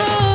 Oh.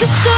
the stars.